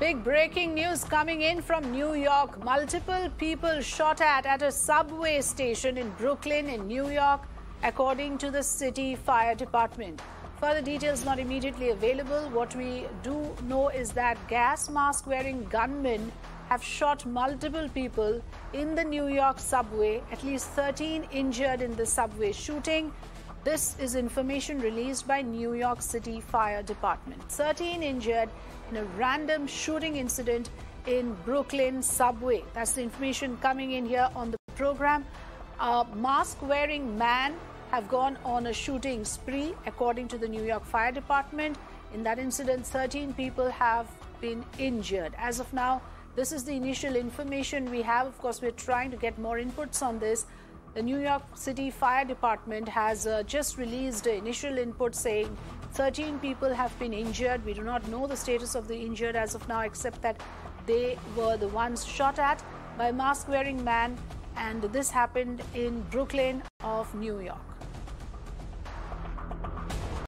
Big breaking news coming in from New York. Multiple people shot at at a subway station in Brooklyn in New York, according to the city fire department. Further details not immediately available. What we do know is that gas mask wearing gunmen have shot multiple people in the New York subway, at least 13 injured in the subway shooting. This is information released by New York City Fire Department. 13 injured in a random shooting incident in Brooklyn subway. That's the information coming in here on the program. A mask wearing man have gone on a shooting spree, according to the New York Fire Department. In that incident, 13 people have been injured. As of now, this is the initial information we have. Of course, we're trying to get more inputs on this. The New York City Fire Department has uh, just released initial input saying 13 people have been injured. We do not know the status of the injured as of now, except that they were the ones shot at by a mask wearing man, and this happened in Brooklyn of New York.